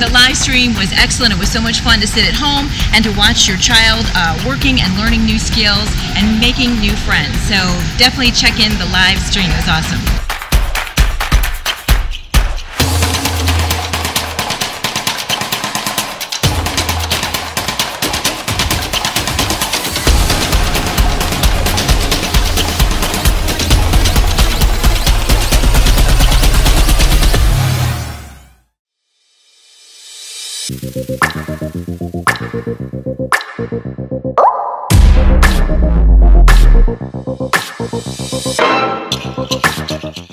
The live stream was excellent. It was so much fun to sit at home and to watch your child uh, working and learning new skills and making new friends. So definitely check in the live stream. It was awesome. Thank you.